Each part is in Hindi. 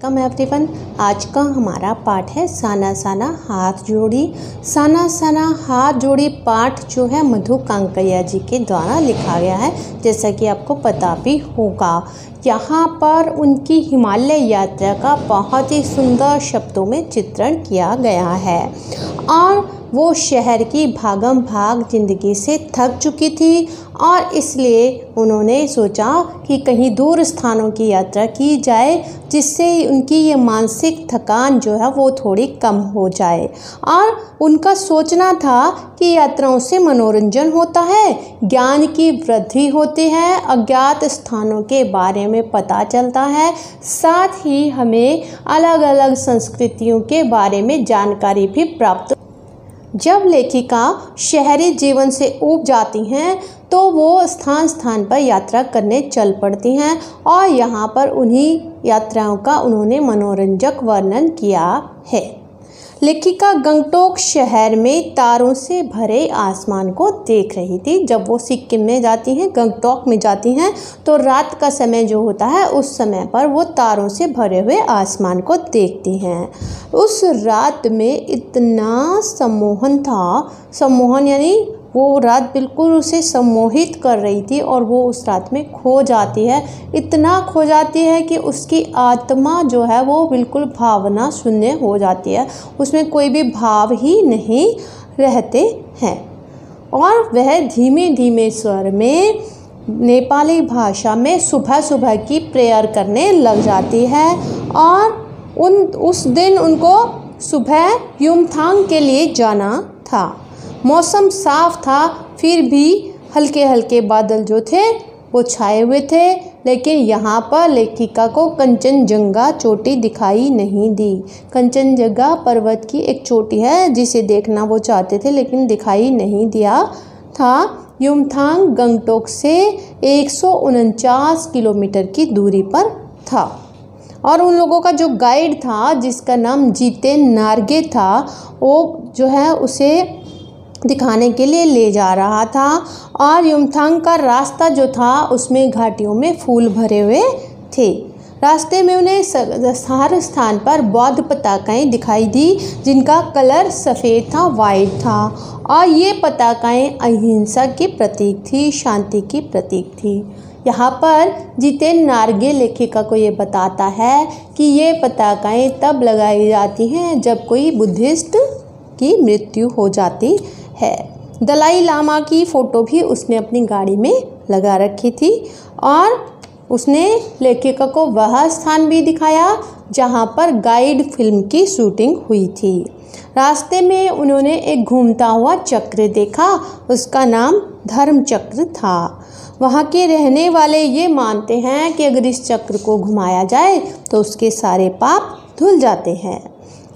कम एवरीवन, आज का हमारा पाठ है साना साना हाथ जोड़ी। साना साना हाथ जोड़ी पाठ जो है मधु कांकैया जी के द्वारा लिखा गया है, जैसा कि आपको पता भी होगा। यहाँ पर उनकी हिमालय यात्रा का बहुत ही सुंदर शब्दों में चित्रण किया गया है। और वो शहर की भागम भाग ज़िंदगी से थक चुकी थी और इसलिए उन्होंने सोचा कि कहीं दूर स्थानों की यात्रा की जाए, जिससे उनकी ये मानसिक थकान जो है वो थोड़ी कम हो जाए। और उनका सोचना था कि यात्राओं से मनोरंजन होता है, ज्ञान की वृद्धि होती है, अज्ञात स्थानों के बारे में पता चलता है। साथ ही हमें अलग अलग संस्कृतियों के बारे में जानकारी भी प्राप्त जब लेखिका शहरी जीवन से ऊब जाती हैं तो वो स्थान स्थान पर यात्रा करने चल पड़ती हैं और यहाँ पर उन्हीं यात्राओं का उन्होंने मनोरंजक वर्णन किया है। लेखिका गंगटोक शहर में तारों से भरे आसमान को देख रही थी। जब वो सिक्किम में जाती हैं, गंगटोक में जाती हैं तो रात का समय जो होता है, उस समय पर वो तारों से भरे हुए आसमान को देखती हैं। उस रात में इतना सम्मोहन था, सम्मोहन यानी वो रात बिल्कुल उसे सम्मोहित कर रही थी और वो उस रात में खो जाती है। इतना खो जाती है कि उसकी आत्मा जो है वो बिल्कुल भावना शून्य हो जाती है। उसमें कोई भी भाव ही नहीं रहते हैं। और वह धीमे धीमे स्वर में, नेपाली भाषा में सुबह सुबह की प्रेयर करने लग जाती है और उन, उस दिन उनको सुबह युमथांग के लिए जाना था। मौसम साफ़ था, फिर भी हल्के हल्के बादल जो थे, वो छाए हुए थे। लेकिन यहाँ पर लेखिका को कंचनजंगा चोटी दिखाई नहीं दी। कंचनजंगा पर्वत की एक चोटी है, जिसे देखना वो चाहते थे, लेकिन दिखाई नहीं दिया था। युमथांग गंगटोक से एक सौ उनचास किलोमीटर की दूरी पर था। और उन लोगों का जो गाइड था, जिसका नाम जीतेन नार्गे था, वो जो है, उसे दिखाने के लिए ले जा रहा था और युमथांग का रास्ता जो था, उसमें घाटियों में फूल भरे हुए थे। रास्ते में उन्हें हर स्थान पर बौद्ध पताकाएँ दिखाई दी, जिनका कलर सफ़ेद था वाइट था। और ये पताकाएँ अहिंसा की प्रतीक थी, शांति की प्रतीक थी। यहाँ पर जितेन नार्गे लेखिका को ये बताता है कि ये पताकाएँ तब लगाई जाती हैं जब कोई बुद्धिस्ट की मृत्यु हो जाती है। दलाई लामा की फ़ोटो भी उसने अपनी गाड़ी में लगा रखी थी और उसने लेखिका को वह स्थान भी दिखाया जहाँ पर गाइड फ़िल्म की शूटिंग हुई थी। रास्ते में उन्होंने एक घूमता हुआ चक्र देखा। उसका नाम धर्म चक्र था। वहाँ के रहने वाले ये मानते हैं कि अगर इस चक्र को घुमाया जाए तो उसके सारे पाप धुल जाते हैं।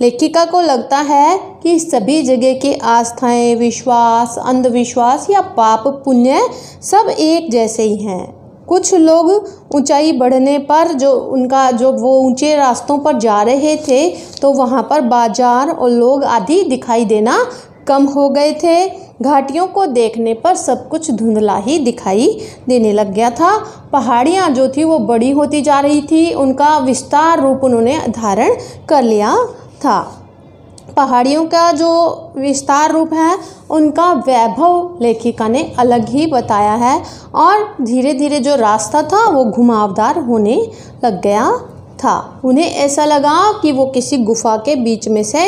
लेखिका को लगता है कि सभी जगह के आस्थाएँ, विश्वास, अंधविश्वास या पाप पुण्य सब एक जैसे ही हैं। कुछ लोग ऊंचाई बढ़ने पर जो उनका, जो वो ऊँचे रास्तों पर जा रहे थे तो वहाँ पर बाज़ार और लोग आदि दिखाई देना कम हो गए थे। घाटियों को देखने पर सब कुछ धुंधला ही दिखाई देने लग गया था। पहाड़ियाँ जो थी वो बड़ी होती जा रही थी। उनका विस्तार रूप उन्होंने धारण कर लिया। था। पहाड़ियों का जो विस्तार रूप है, उनका वैभव लेखिका ने अलग ही बताया है और धीरे धीरे जो रास्ता था, वो घुमावदार होने लग गया था। उन्हें ऐसा लगा कि वो किसी गुफा के बीच में से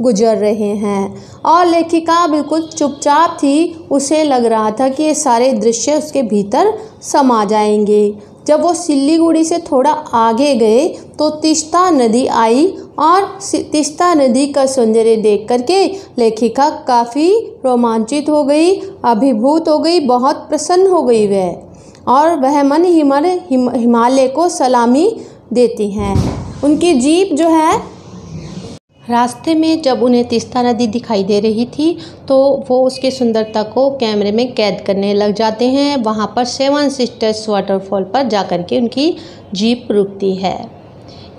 गुजर रहे हैं और लेखिका बिल्कुल चुपचाप थी। उसे लग रहा था कि ये सारे दृश्य उसके भीतर समा जाएँगे। जब वो सिल्लीगुड़ी से थोड़ा आगे गए तो तिश्ता नदी आई और तिश्ता नदी का सौंदर्य देख करके लेखिका काफ़ी रोमांचित हो गई अभिभूत हो गई बहुत प्रसन्न हो गई वह। और वह मन हिमर हिम, हिमालय को सलामी देती हैं। उनकी जीप जो है रास्ते में जब उन्हें तिस्ता नदी दिखाई दे रही थी तो वो उसकी सुंदरता को कैमरे में कैद करने लग जाते हैं। वहाँ पर सेवन सिस्टर्स वाटरफॉल पर जा कर के उनकी जीप रुकती है।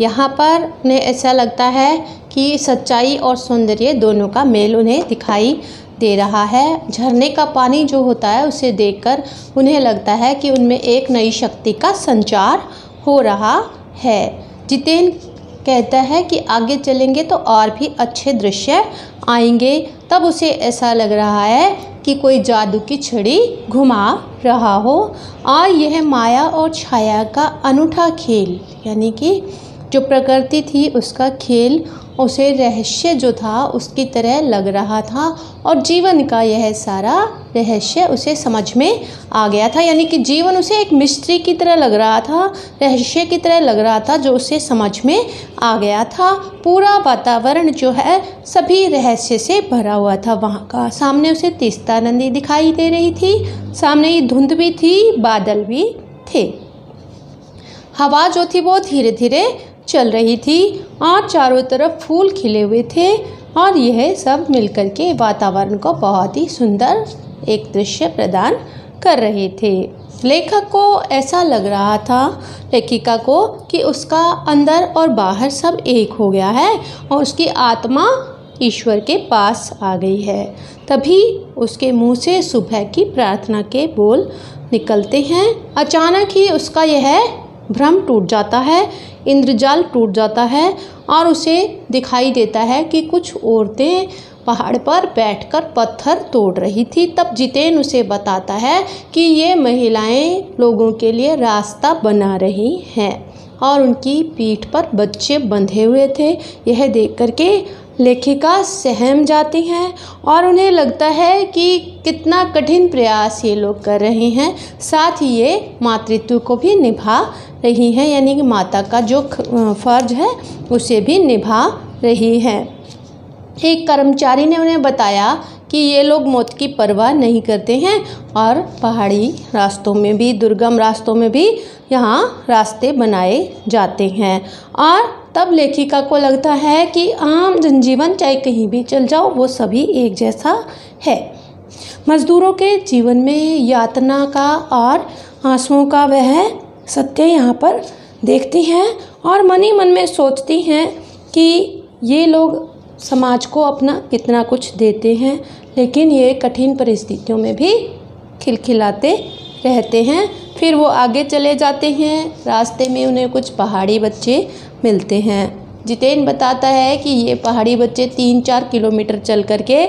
यहाँ पर उन्हें ऐसा लगता है कि सच्चाई और सौंदर्य दोनों का मेल उन्हें दिखाई दे रहा है। झरने का पानी जो होता है, उसे देखकर उन्हें लगता है कि उनमें एक नई शक्ति का संचार हो रहा है। जितेन कहता है कि आगे चलेंगे तो और भी अच्छे दृश्य आएँगे। तब उसे ऐसा लग रहा है कि कोई जादू की छड़ी घुमा रहा हो। और यह माया और छाया का अनूठा खेल, यानी कि जो प्रकृति थी उसका खेल उसे रहस्य जो था उसकी तरह लग रहा था और जीवन का यह सारा रहस्य उसे समझ में आ गया था। यानी कि जीवन उसे एक मिस्ट्री की तरह लग रहा था, रहस्य की तरह लग रहा था जो उसे समझ में आ गया था। पूरा वातावरण जो है सभी रहस्य से भरा हुआ था। वहाँ का सामने उसे तीस्ता नदी दिखाई दे रही थी, सामने ही धुंध भी थी, बादल भी थे। हवा जो थी वो धीरे धीरे चल रही थी और चारों तरफ़ फूल खिले हुए थे और यह सब मिलकर के वातावरण को बहुत ही सुंदर एक दृश्य प्रदान कर रहे थे। लेखक को ऐसा लग रहा था, लेखिका को, कि उसका अंदर और बाहर सब एक हो गया है और उसकी आत्मा ईश्वर के पास आ गई है। तभी उसके मुँह से सुबह की प्रार्थना के बोल निकलते हैं। अचानक ही उसका यह भ्रम टूट जाता है, इंद्रजाल टूट जाता है और उसे दिखाई देता है कि कुछ औरतें पहाड़ पर बैठकर पत्थर तोड़ रही थी। तब जितेन उसे बताता है कि ये महिलाएँ लोगों के लिए रास्ता बना रही हैं और उनकी पीठ पर बच्चे बंधे हुए थे। यह देख करके लेखिका सहम जाती हैं और उन्हें लगता है कि कितना कठिन प्रयास ये लोग कर रहे हैं। साथ ही ये मातृत्व को भी निभा रही हैं, यानी कि माता का जो फ़र्ज़ है, उसे भी निभा रही हैं। एक कर्मचारी ने उन्हें बताया कि ये लोग मौत की परवाह नहीं करते हैं और पहाड़ी रास्तों में भी, दुर्गम रास्तों में भी यहाँ रास्ते बनाए जाते हैं। और तब लेखिका को लगता है कि आम जनजीवन चाहे कहीं भी चल जाओ, वो सभी एक जैसा है। मज़दूरों के जीवन में यातना का और आंसुओं का वह सत्य यहाँ पर देखती हैं और मन ही मन में सोचती हैं कि ये लोग समाज को अपना कितना कुछ देते हैं, लेकिन ये कठिन परिस्थितियों में भी खिलखिलाते रहते हैं। फिर वो आगे चले जाते हैं। रास्ते में उन्हें कुछ पहाड़ी बच्चे मिलते हैं। जितेन बताता है कि ये पहाड़ी बच्चे तीन चार किलोमीटर चल कर के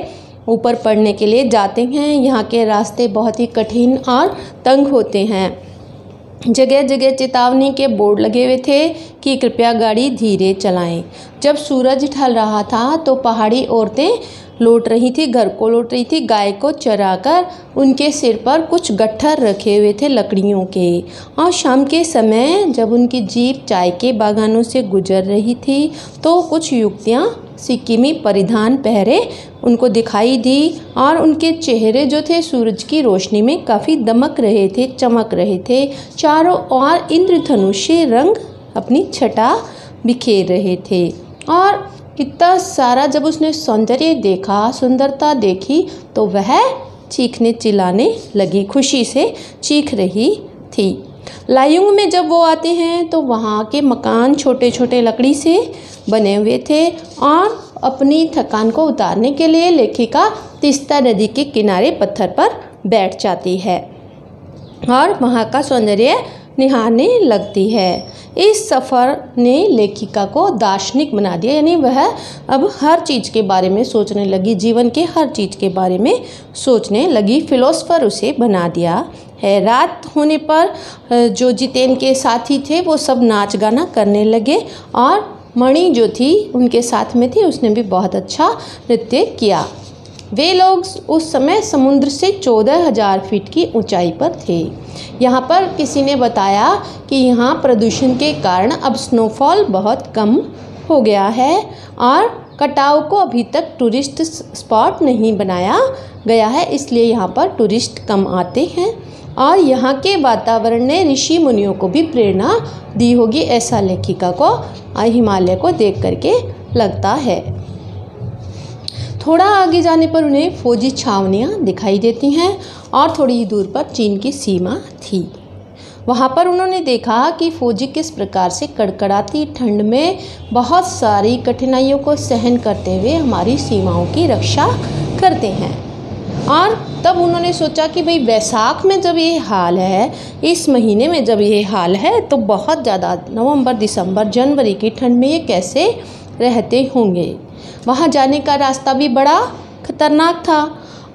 ऊपर पढ़ने के लिए जाते हैं। यहाँ के रास्ते बहुत ही कठिन और तंग होते हैं। जगह जगह चेतावनी के बोर्ड लगे हुए थे कि कृपया गाड़ी धीरे चलाएँ। जब सूरज ढल रहा था तो पहाड़ी औरतें लौट रही थी, घर को लौट रही थी। गाय को चराकर उनके सिर पर कुछ गट्ठर रखे हुए थे लकड़ियों के। और शाम के समय, जब उनकी जीप चाय के बागानों से गुजर रही थी तो कुछ युक्तियाँ सिक्किमी परिधान पहरे उनको दिखाई दी और उनके चेहरे जो थे सूरज की रोशनी में काफ़ी दमक रहे थे, चमक रहे थे। चारों ओर इंद्रधनुषी रंग अपनी छटा बिखेर रहे थे। और इतना सारा जब उसने सौंदर्य देखा, सुंदरता देखी तो वह चीखने चिल्लाने लगी, खुशी से चीख रही थी। लायुंग में जब वो आते हैं तो वहाँ के मकान छोटे छोटे लकड़ी से बने हुए थे और अपनी थकान को उतारने के लिए लेखिका तिस्ता नदी के किनारे पत्थर पर बैठ जाती है और वहाँ का सौंदर्य निहारने लगती है। इस सफ़र ने लेखिका को दार्शनिक बना दिया, यानी वह अब हर चीज़ के बारे में सोचने लगी, जीवन के हर चीज़ के बारे में सोचने लगी, फिलोसफर उसे बना दिया है। रात होने पर जो जितेन के साथी थे, वो सब नाच गाना करने लगे और मणि जो थी, उनके साथ में थी, उसने भी बहुत अच्छा नृत्य किया। वे लोग उस समय समुद्र से चौदह हज़ार फीट की ऊंचाई पर थे। यहाँ पर किसी ने बताया कि यहाँ प्रदूषण के कारण अब स्नोफॉल बहुत कम हो गया है और कटाव को अभी तक टूरिस्ट स्पॉट नहीं बनाया गया है, इसलिए यहाँ पर टूरिस्ट कम आते हैं। और यहाँ के वातावरण ने ऋषि मुनियों को भी प्रेरणा दी होगी ऐसा लेखिका को हिमालय को देख करके लगता है। थोड़ा आगे जाने पर उन्हें फौजी छावनियाँ दिखाई देती हैं और थोड़ी ही दूर पर चीन की सीमा थी। वहाँ पर उन्होंने देखा कि फौजी किस प्रकार से कड़कड़ाती ठंड में बहुत सारी कठिनाइयों को सहन करते हुए हमारी सीमाओं की रक्षा करते हैं। और तब उन्होंने सोचा कि भाई वैसाख में जब ये हाल है, इस महीने में जब ये हाल है तो बहुत ज़्यादा नवंबर, दिसंबर, जनवरी की ठंड में ये कैसे रहते होंगे। वहाँ जाने का रास्ता भी बड़ा खतरनाक था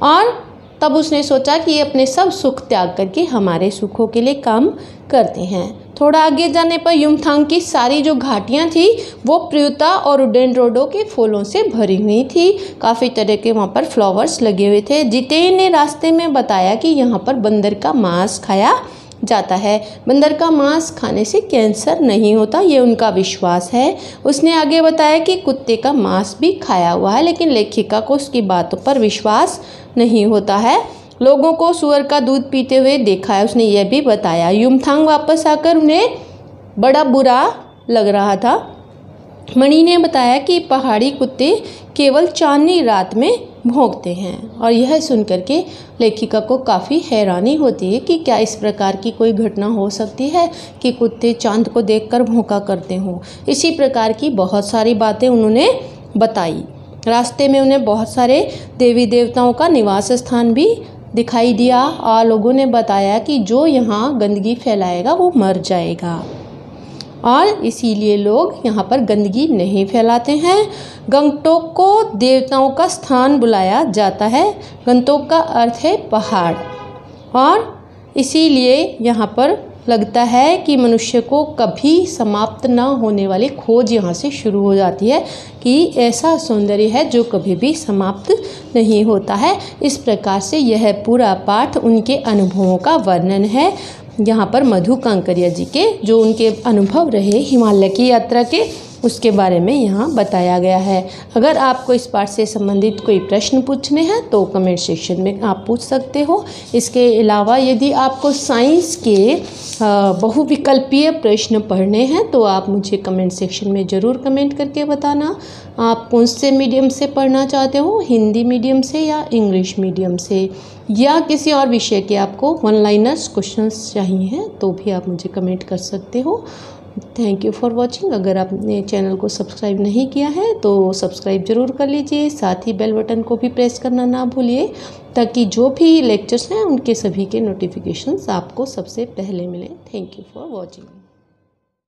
और तब उसने सोचा कि ये अपने सब सुख त्याग करके हमारे सुखों के लिए काम करते हैं। थोड़ा आगे जाने पर युमथांग की सारी जो घाटियाँ थी, वो प्रियुता और रोडो के फूलों से भरी हुई थी। काफ़ी तरह के वहाँ पर फ्लावर्स लगे हुए थे। जितेन ने रास्ते में बताया कि यहाँ पर बंदर का मांस खाया जाता है। बंदर का मांस खाने से कैंसर नहीं होता, ये उनका विश्वास है। उसने आगे बताया कि कुत्ते का मांस भी खाया हुआ है, लेकिन लेखिका को उसकी बातों पर विश्वास नहीं होता है। लोगों को सुअर का दूध पीते हुए देखा है, उसने यह भी बताया। युमथांग वापस आकर उन्हें बड़ा बुरा लग रहा था। मणि ने बताया कि पहाड़ी कुत्ते केवल चांदनी रात में भोंकते हैं। और यह सुनकर के लेखिका को काफ़ी हैरानी होती है कि क्या इस प्रकार की कोई घटना हो सकती है कि कुत्ते चाँद को देखकर भोंका करते हों। इसी प्रकार की बहुत सारी बातें उन्होंने बताई। रास्ते में उन्हें बहुत सारे देवी देवताओं का निवास स्थान भी दिखाई दिया। और लोगों ने बताया कि जो यहाँ गंदगी फैलाएगा वो मर जाएगा। और इसीलिए लोग यहाँ पर गंदगी नहीं फैलाते हैं। गंगटोक को देवताओं का स्थान बुलाया जाता है। गंगटोक का अर्थ है पहाड़। और इसीलिए यहाँ पर लगता है कि मनुष्य को कभी समाप्त ना होने वाली खोज यहाँ से शुरू हो जाती है कि ऐसा सौंदर्य है जो कभी भी समाप्त नहीं होता है। इस प्रकार से यह पूरा पाठ उनके अनुभवों का वर्णन है। यहाँ पर मधु कांकरिया जी के जो उनके अनुभव रहे हिमालय की यात्रा के उसके बारे में यहाँ बताया गया है। अगर आपको इस पाठ से संबंधित कोई प्रश्न पूछने हैं तो कमेंट सेक्शन में आप पूछ सकते हो। इसके अलावा यदि आपको साइंस के बहुविकल्पीय प्रश्न पढ़ने हैं तो आप मुझे कमेंट सेक्शन में ज़रूर कमेंट करके बताना। आप कौन से मीडियम से पढ़ना चाहते हो? हिंदी मीडियम से या इंग्लिश मीडियम से? या किसी और विषय के आपको वन लाइनर्स क्वेश्चंस चाहिए हैं तो भी आप मुझे कमेंट कर सकते हो। थैंक यू फॉर वॉचिंग अगर आपने चैनल को सब्सक्राइब नहीं किया है तो सब्सक्राइब ज़रूर कर लीजिए। साथ ही बेल बटन को भी प्रेस करना ना भूलिए, ताकि जो भी लेक्चर्स हैं, उनके सभी के नोटिफिकेशंस आपको सबसे पहले मिलें। Thank you for watching